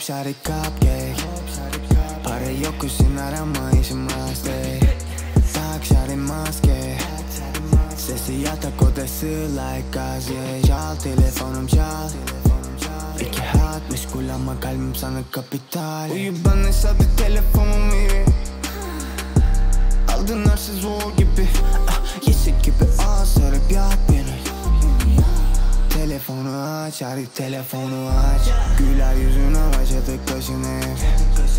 shawty cupcake. Para yok için arama işim rahatsız Tak shawty maske Sesi yatak odası like gaz yeah. Çal telefonum çal İki hat meşgul ama kalbim sana kapital Uyu bana sadece telefonum iyi Aldın şey zor gibi ah, Yeşil gibi ağız sarıp yak beni Telefonu aç, hadi telefonu aç Güler yüzüne kaşını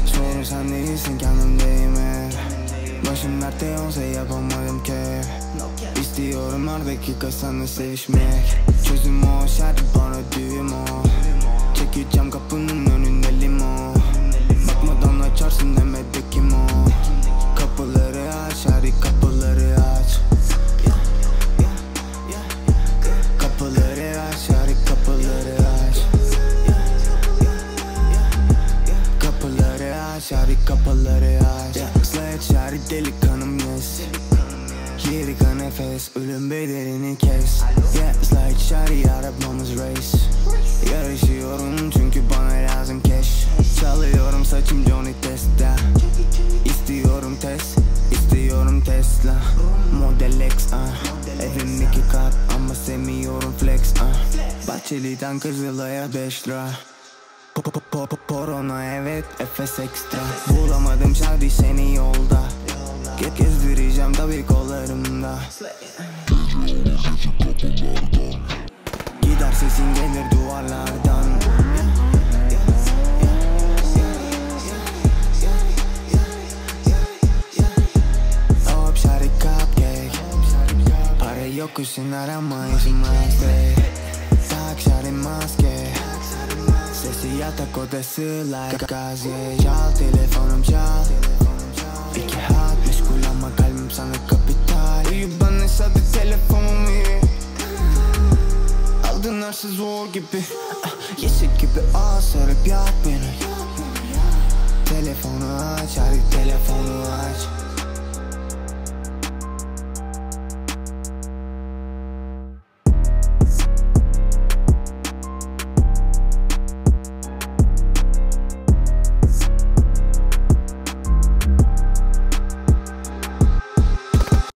Sorun sen değilsin kendimdeyim hep Başım dertte olsa yapamadım ki. İstiyorum her dakika sana sevişmek. Çözüm o, hadi bana düğüm o. Çekeceğim kapının önünde aç, hadi kapıları aç. Sledge, hadi delikanım yes. Lirika nefes, ölüm bedelini kes. Yeah, slide, hadi arabamız race. Yarışıyorum çünkü bana lazım cash. Çalıyorum saçım Johnny Testa İstiyorum test, istiyorum Tesla. Model X ah. Evim iki kat ama sevmiyorum flex ah. Bahçeli'den Kızılay'a 5 lira Korona evet Efes ekstra. Bulamadım şarkı seni yolda. Ge- Gezdireceğim tabi kollarımda. Gider sesin gelir duvarlardan. Hop shawty cupcake Para yok için arama işim rahatsız Tak shawty maske Sesi yatak odası like gaz yeah. Çal telefonum çal İki hat meşgul ama kalbim sana kapital Uyu bana sadece telefonum iyi Aldın şey zor gibi Yeşil gibi ağız sarıp yak beni Telefonu aç hadi telefonu aç